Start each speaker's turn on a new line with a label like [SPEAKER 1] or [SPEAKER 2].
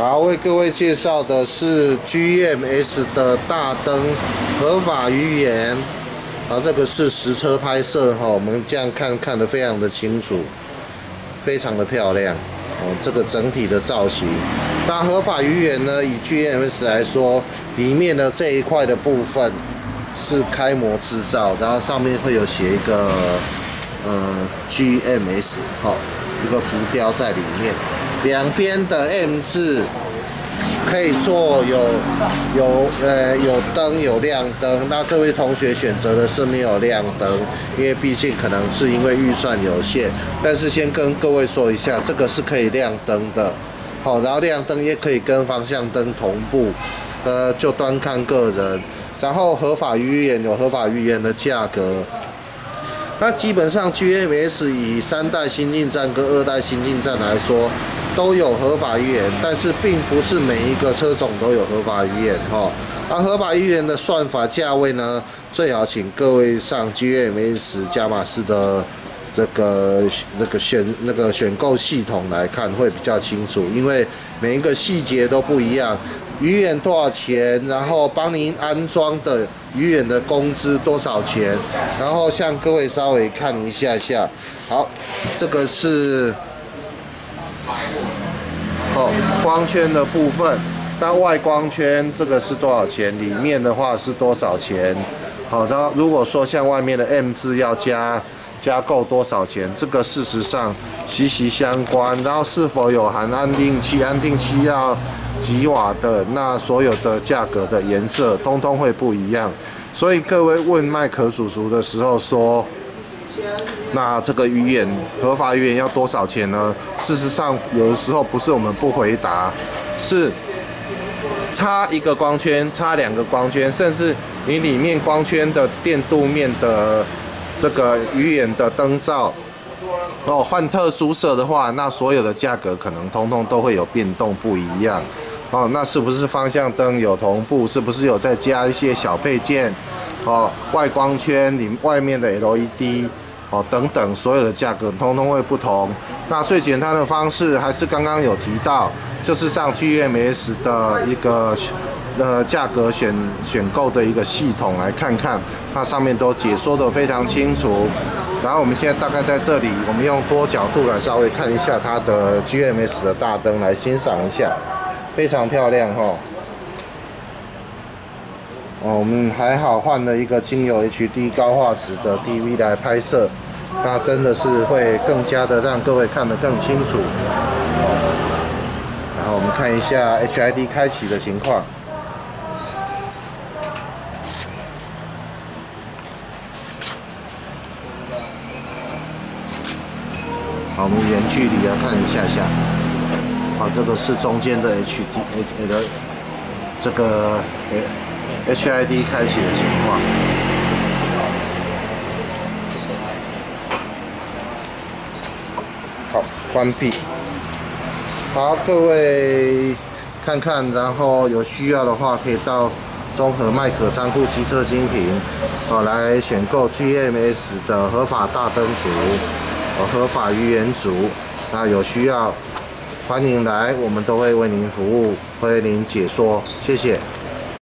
[SPEAKER 1] 好，为各位介绍的是 GMS 的大灯合法语言。啊，这个是实车拍摄哈，我们这样看看得非常的清楚，非常的漂亮哦。这个整体的造型，那合法语言呢？以 GMS 来说，里面的这一块的部分是开模制造，然后上面会有写一个呃 GMS 哈，一个浮雕在里面。两边的 M 字可以做有有呃有灯有亮灯，那这位同学选择的是没有亮灯，因为毕竟可能是因为预算有限。但是先跟各位说一下，这个是可以亮灯的，好，然后亮灯也可以跟方向灯同步，呃，就端看个人。然后合法预言有合法预言的价格。那基本上 GMS 以三代新进站跟二代新进站来说，都有合法语言，但是并不是每一个车种都有合法语言哈。而合法语言的算法价位呢，最好请各位上 GMS 加马斯的这个那个选那个选购系统来看会比较清楚，因为每一个细节都不一样。鱼眼多少钱？然后帮您安装的鱼眼的工资多少钱？然后向各位稍微看一下下。好，这个是哦光圈的部分。那外光圈这个是多少钱？里面的话是多少钱？好，然后如果说像外面的 M 字要加加购多少钱？这个事实上息息相关。然后是否有含安定器？安定器要。几瓦的那所有的价格的颜色通通会不一样，所以各位问麦克叔叔的时候说，那这个鱼眼合法鱼眼要多少钱呢？事实上有的时候不是我们不回答，是差一个光圈，差两个光圈，甚至你里面光圈的电镀面的这个鱼眼的灯罩哦换特殊色的话，那所有的价格可能通通都会有变动不一样。哦，那是不是方向灯有同步？是不是有再加一些小配件？哦，外光圈里外面的 LED，哦等等，所有的价格通通会不同。那最简单的方式还是刚刚有提到，就是上 GMS 的一个呃价格选选购的一个系统来看看，它上面都解说的非常清楚。然后我们现在大概在这里，我们用多角度来稍微看一下它的 GMS 的大灯，来欣赏一下。非常漂亮哈！哦，哦我们还好换了一个经由 HD 高画质的 DV 来拍摄，那真的是会更加的让各位看得更清楚。然后我们看一下 HID 开启的情况。好，我们远距离要看一下下。好，这个是中间的 H D A 的这个 H I D 开启的情况。好，关闭。好，各位看看，然后有需要的话，可以到综合麦可仓库机车精品，哦，来选购 G M S 的合法大灯组，哦，合法鱼眼组。那有需要。欢迎来，我们都会为您服务，为您解说，谢谢。